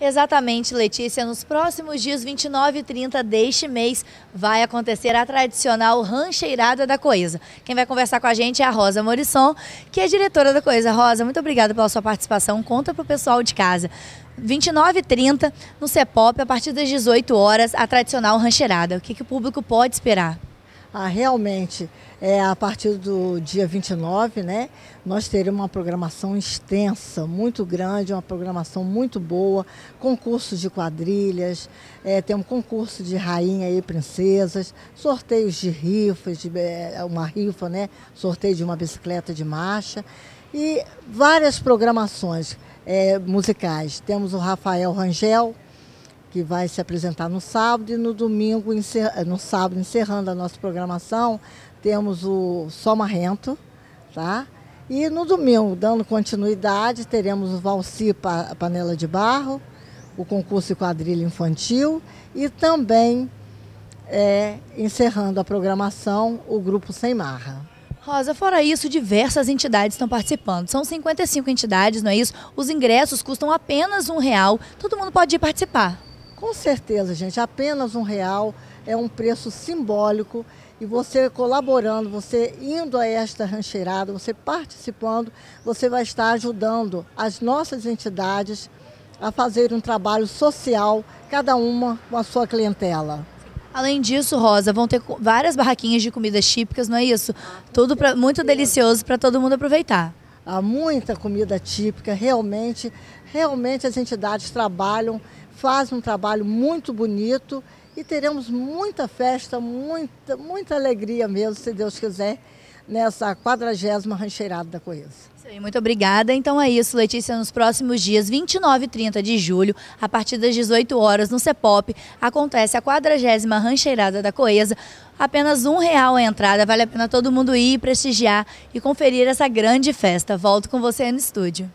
Exatamente, Letícia. Nos próximos dias 29 e 30 deste mês vai acontecer a tradicional rancheirada da Coesa. Quem vai conversar com a gente é a Rosa Morisson, que é diretora da Coesa. Rosa, muito obrigada pela sua participação. Conta para o pessoal de casa. 29 e 30 no CEPOP, a partir das 18 horas, a tradicional rancheirada. O que, que o público pode esperar? Ah, realmente, é, a partir do dia 29, né, nós teremos uma programação extensa, muito grande, uma programação muito boa, concursos de quadrilhas, é, temos concurso de rainha e princesas, sorteios de rifas, de, é, uma rifa, né, sorteio de uma bicicleta de marcha e várias programações é, musicais. Temos o Rafael Rangel, que vai se apresentar no sábado e no domingo, no sábado, encerrando a nossa programação, temos o Sol Marrento, tá? E no domingo, dando continuidade, teremos o Valci Panela de Barro, o concurso de quadrilha infantil e também, é, encerrando a programação, o Grupo Sem Marra. Rosa, fora isso, diversas entidades estão participando. São 55 entidades, não é isso? Os ingressos custam apenas um real. Todo mundo pode ir participar. Com certeza, gente. Apenas um real é um preço simbólico e você colaborando, você indo a esta rancheirada, você participando, você vai estar ajudando as nossas entidades a fazer um trabalho social, cada uma com a sua clientela. Além disso, Rosa, vão ter várias barraquinhas de comidas típicas, não é isso? Tudo pra, muito delicioso para todo mundo aproveitar. Há muita comida típica, realmente, realmente as entidades trabalham faz um trabalho muito bonito e teremos muita festa, muita, muita alegria mesmo, se Deus quiser, nessa quadragésima rancheirada da Coesa. Muito obrigada. Então é isso, Letícia. Nos próximos dias, 29 e 30 de julho, a partir das 18 horas, no CEPOP, acontece a quadragésima rancheirada da Coesa. Apenas um real a entrada, vale a pena todo mundo ir, prestigiar e conferir essa grande festa. Volto com você no estúdio.